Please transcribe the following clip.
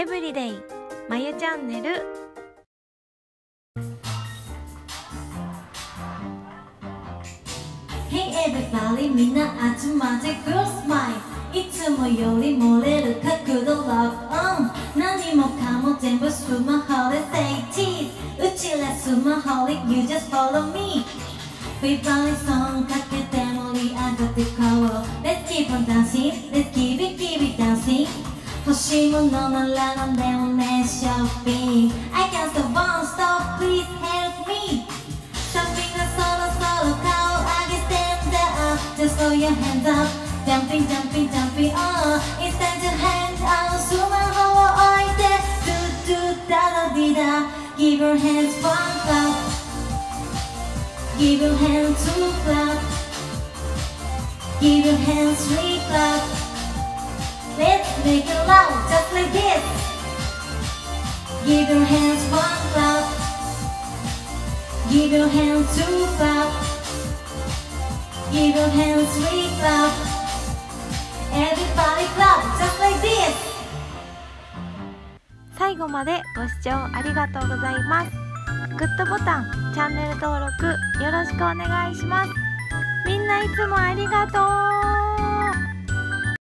エブリデイまゆチャンネルみんな集まって Girl Smile いつもより漏れる角度 Lock on 何もかも全部スマホで Say cheese うちらスマホで You just follow me フィーバリソンかけて盛り上がってこう Let's keep on dancing Let's keep it keep it dancing しいものなら何でもねショッピング I can't stop won't stop please help me さあみんなそろそろ顔上げ stand up Just throw your hands up Jumping jumping jumping on It's time to hand out スマホを置いて Do do ダダディダ Give your hands one clap Give your hands two clap Give your hands three clap Let's Make it loud just like this Give your hands one clap Give your hands two clap Give your hands three clap Everybody clap just like this 最後までご視聴ありがとうございますグッドボタンチャンネル登録よろしくお願いしますみんないつもありがとう